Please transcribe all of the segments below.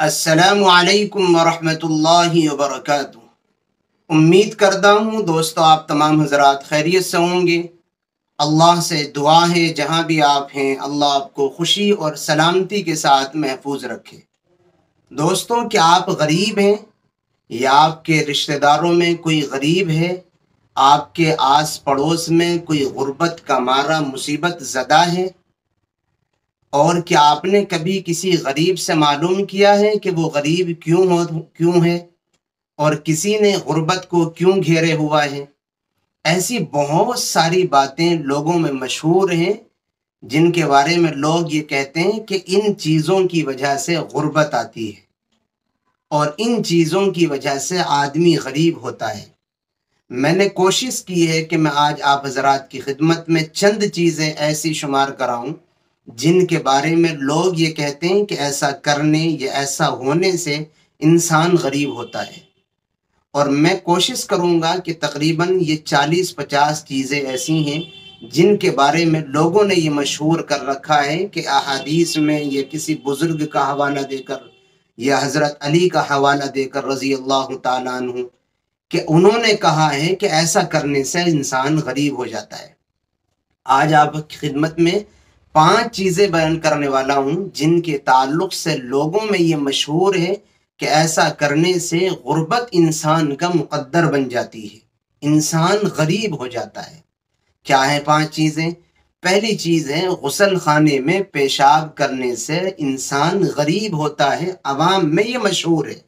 असलकम वरहमतुल्लाहि वबरकातुहू उम्मीद करता हूँ दोस्तों आप तमाम हजरात खैरियत से होंगे। अल्लाह से दुआ है, जहाँ भी आप हैं, अल्लाह आपको खुशी और सलामती के साथ महफूज रखे। दोस्तों, क्या आप गरीब हैं? या आपके रिश्तेदारों में कोई गरीब है? आपके आस पड़ोस में कोई गुर्बत का मारा, मुसीबत ज़दा है? और क्या आपने कभी किसी गरीब से मालूम किया है कि वो गरीब क्यों हो, क्यों है? और किसी ने गुर्बत को क्यों घेरे हुआ है? ऐसी बहुत सारी बातें लोगों में मशहूर हैं, जिनके बारे में लोग ये कहते हैं कि इन चीज़ों की वजह से गुर्बत आती है। और इन चीज़ों की वजह से आदमी गरीब होता है। मैंने कोशिश की है कि मैं आज आप हजरात की खिदमत में चंद चीज़ें ऐसी शुमार कराऊं जिनके बारे में लोग ये कहते हैं कि ऐसा करने या ऐसा होने से इंसान गरीब होता है। और मैं कोशिश करूँगा कि तकरीबन ये चालीस पचास चीज़ें ऐसी हैं जिनके बारे में लोगों ने ये मशहूर कर रखा है कि अहादीस में या किसी बुज़ुर्ग का हवाला देकर या हज़रत अली का हवाला देकर रज़ी अल्लाह तु कि उन्होंने कहा है कि ऐसा करने से इंसान गरीब हो जाता है। आज आप खिदमत में पाँच चीज़ें बयान करने वाला हूँ, जिनके ताल्लुक से लोगों में ये मशहूर है कि ऐसा करने से गुर्बत इंसान का मुकद्दर बन जाती है। इंसान गरीब हो जाता है। क्या है पाँच चीज़ें? पहली चीज़ है गसल खाने में पेशाब करने से इंसान गरीब होता है, अवाम में ये मशहूर है।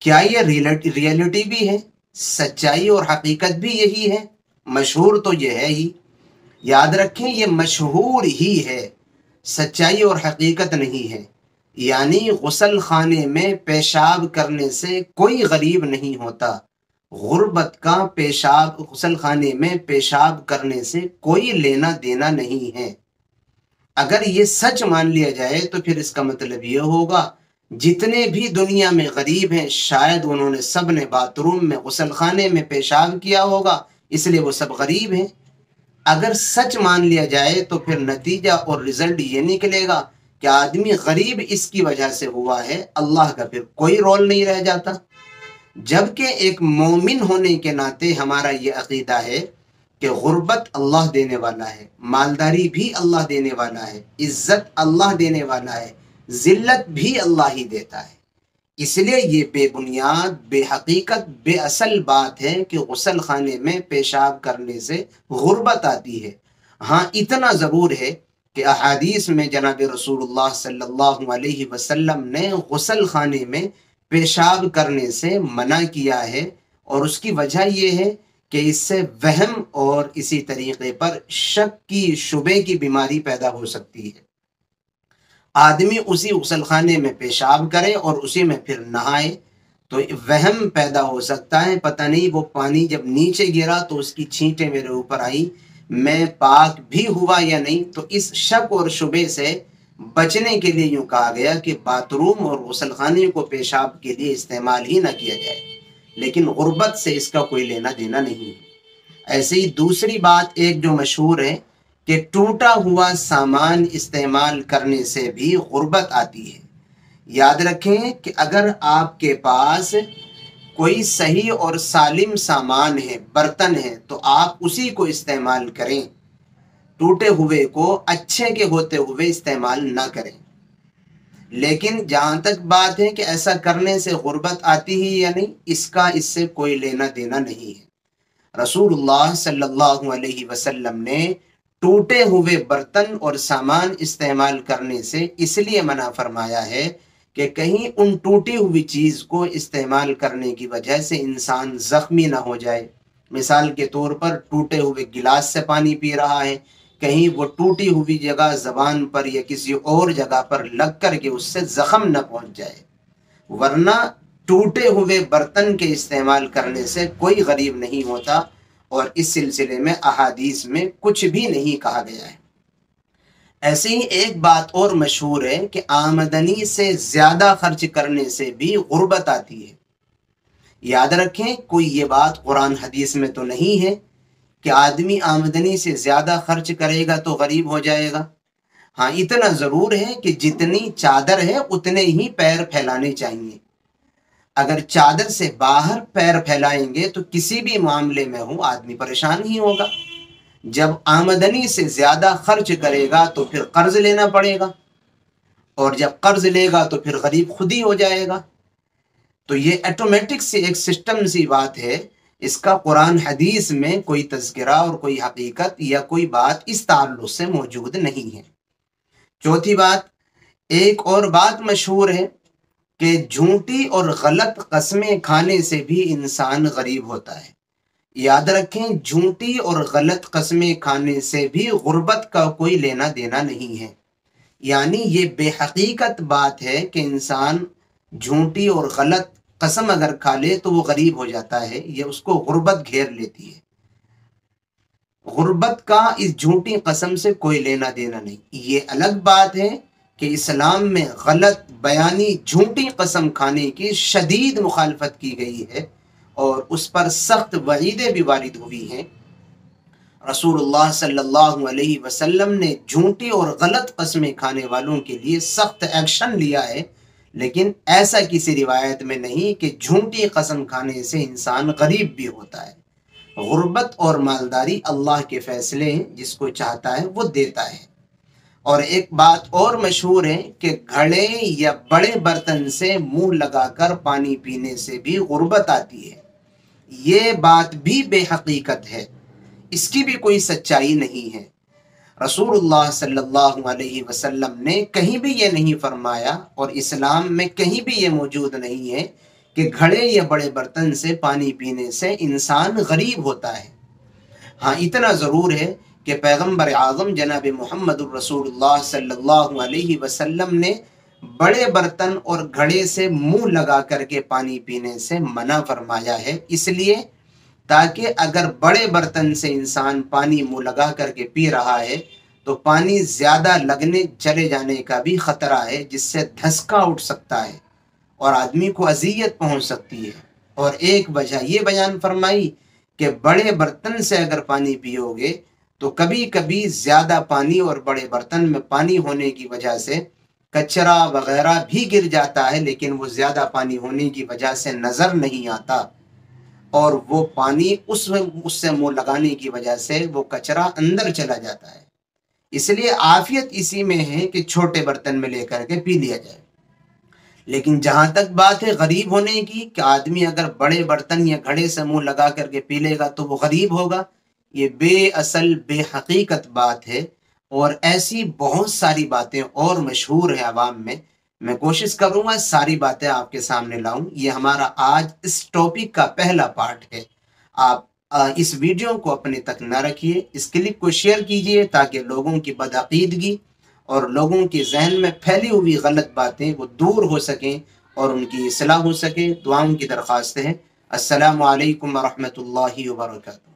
क्या ये रियलिटी भी है? सच्चाई और हकीकत भी यही है। मशहूर तो ये है ही। याद रखें, ये मशहूर ही है। सच्चाई और हकीकत नहीं है। यानी गसल खाने में पेशाब करने से कोई गरीब नहीं होता। गुर्बत का पेशाब, गसल खाने में पेशाब करने से कोई लेना देना नहीं है। अगर ये सच मान लिया जाए तो फिर इसका मतलब ये होगा, जितने भी दुनिया में गरीब हैं, शायद उन्होंने सबने बाथरूम में गसल खाने में पेशाब किया होगा, इसलिए वो सब गरीब हैं। अगर सच मान लिया जाए तो फिर नतीजा और रिज़ल्ट ये निकलेगा कि आदमी गरीब इसकी वजह से हुआ है, अल्लाह का फिर कोई रोल नहीं रह जाता। जबकि एक मोमिन होने के नाते हमारा ये अकीदा है कि गुर्बत अल्लाह देने वाला है, मालदारी भी अल्लाह देने वाला है, इज़्ज़त अल्लाह देने वाला है, जिल्लत भी अल्लाह ही देता है। इसलिए ये बेबुनियाद, बेहकीकत, बेअसल बात है कि गसल खाने में पेशाब करने से गुर्बत आती है। हाँ इतना ज़रूर है कि अहादीस में जनाब रसूलुल्लाह सल्लल्लाहु अलैहि वसल्लम ने गसल खाने में पेशाब करने से मना किया है और उसकी वजह यह है कि इससे वहम और इसी तरीके पर शक की, शुबे की बीमारी पैदा हो सकती है। आदमी उसी उसल खाने में पेशाब करे और उसी में फिर नहाए। तो वहम पैदा हो सकता है। पता नहीं, वो पानी जब नीचे गिरा तो उसकी छींटे मेरे ऊपर आई। मैं पाक भी हुआ या नहीं? तो इस शक और शुबे से बचने के लिए यूँ कहा गया कि बाथरूम और गसल खाने को पेशाब के लिए इस्तेमाल ही ना किया जाए। लेकिन गुर्बत से इसका कोई लेना देना नहीं ऐसे ही दूसरी बात एक जो मशहूर है कि टूटा हुआ सामान इस्तेमाल करने से भी गुर्बत आती है। याद रखें कि अगर आपके पास कोई सही और सालिम सामान है, बर्तन है तो आप उसी को इस्तेमाल करें। टूटे हुए को अच्छे के होते हुए इस्तेमाल ना करें। लेकिन जहाँ तक बात है कि ऐसा करने से गुर्बत आती ही या नहीं, इसका इससे कोई लेना देना नहीं है। रसूलुल्लाह सल्लल्लाहु अलैहि वसल्लम ने टूटे हुए बर्तन और सामान इस्तेमाल करने से इसलिए मना फरमाया है कि कहीं उन टूटी हुई चीज़ को इस्तेमाल करने की वजह से इंसान ज़ख्मी ना हो जाए। मिसाल के तौर पर टूटे हुए गिलास से पानी पी रहा है, कहीं वो टूटी हुई जगह ज़बान पर या किसी और जगह पर लग कर के उससे ज़ख्म न पहुँच जाए। वरना टूटे हुए बर्तन के इस्तेमाल करने से कोई गरीब नहीं होता और इस सिलसिले में अहादीस में कुछ भी नहीं कहा गया है। ऐसे ही एक बात और मशहूर है कि आमदनी से ज़्यादा खर्च करने से भी गुर्बत आती है। याद रखें, कोई ये बात कुरान हदीस में तो नहीं है कि आदमी आमदनी से ज़्यादा खर्च करेगा तो गरीब हो जाएगा। हाँ इतना ज़रूर है कि जितनी चादर है, उतने ही पैर फैलाने चाहिए। अगर चादर से बाहर पैर फैलाएँगे तो किसी भी मामले में हो आदमी परेशान ही होगा। जब आमदनी से ज़्यादा खर्च करेगा तो फिर कर्ज लेना पड़ेगा। और जब कर्ज लेगा तो फिर गरीब खुद ही हो जाएगा। तो ये ऑटोमेटिक से एक सिस्टम सी बात है। इसका कुरान हदीस में कोई तस्करा और कोई हकीकत या कोई बात इस ताल्लुक से मौजूद नहीं है। चौथी बात, एक और बात मशहूर है कि झूठी और गलत कस्में खाने से भी इंसान गरीब होता है। याद रखें, झूठी और गलत कस्में खाने से भी गुर्बत का कोई लेना देना नहीं है। यानी ये बेहकीकत बात है कि इंसान झूठी और गलत कसम अगर खा ले तो वो गरीब हो जाता है, ये उसको गुर्बत घेर लेती है। गुर्बत का इस झूठी कसम से कोई लेना देना नहीं। ये अलग बात है कि इस्लाम में गलत बयानी झूठी कसम खाने की शदीद मुखालफत की गई है और उस पर सख्त वईदें भी वारिद हुई हैं। रसूलुल्लाह सल्लल्लाहु अलैहि वसल्लम ने झूठी और गलत कस्में खाने वालों के लिए सख्त एक्शन लिया है, लेकिन ऐसा किसी रिवायत में नहीं कि झूठी कसम खाने से इंसान गरीब भी होता है। गुर्बत और मालदारी अल्लाह के फैसले हैं जिसको चाहता है वो देता है। और एक बात और मशहूर है कि घड़े या बड़े बर्तन से मुँह लगाकर पानी पीने से भी गुर्बत आती है। ये बात भी बेहकीकत है। इसकी भी कोई सच्चाई नहीं है। रसूलुल्लाह सल्लल्लाहु अलैहि वसल्लम ने कहीं भी ये नहीं फरमाया और इस्लाम में कहीं भी ये मौजूद नहीं है कि घड़े या बड़े बर्तन से पानी पीने से इंसान गरीब होता है। हाँ इतना ज़रूर है कि पैगंबर आज़म जनाब मोहम्मद वसल्लम ने बड़े बर्तन और घड़े से मुँह लगा करके पानी पीने से मना फरमाया है। इसलिए ताकि अगर बड़े बर्तन से इंसान पानी मुँह लगा करके पी रहा है तो पानी ज़्यादा लगने चले जाने का भी ख़तरा है, जिससे धसका उठ सकता है और आदमी को अजियत पहुँच सकती है। और एक वजह ये बयान फरमाई कि बड़े बर्तन से अगर पानी पियोगे तो कभी कभी ज़्यादा पानी और बड़े बर्तन में पानी होने की वजह से कचरा वगैरह भी गिर जाता है, लेकिन वो ज़्यादा पानी होने की वजह से नज़र नहीं आता। और वो पानी उस उससे मुँह लगाने की वजह से वो कचरा अंदर चला जाता है। इसलिए आफियत इसी में है कि छोटे बर्तन में लेकर के पी लिया जाए। लेकिन जहाँ तक बात है गरीब होने की, कि आदमी अगर बड़े बर्तन या घड़े से मुँह लगा करके पी लेगा तो वो गरीब होगा। ये बेअसल, बेहकीकत बात है और ऐसी बहुत सारी बातें और मशहूर है आवाम में। मैं कोशिश करूँगा सारी बातें आपके सामने लाऊं। ये हमारा आज इस टॉपिक का पहला पार्ट है। आप इस वीडियो को अपने तक न रखिए इस क्लिप को शेयर कीजिए ताकि लोगों की बदअकीदगी और लोगों के जहन में फैली हुई गलत बातें वो दूर हो सकें और उनकी असलाह हो सके। दुआओं की दरख्वास्त है। असलकम वरहमल वर्का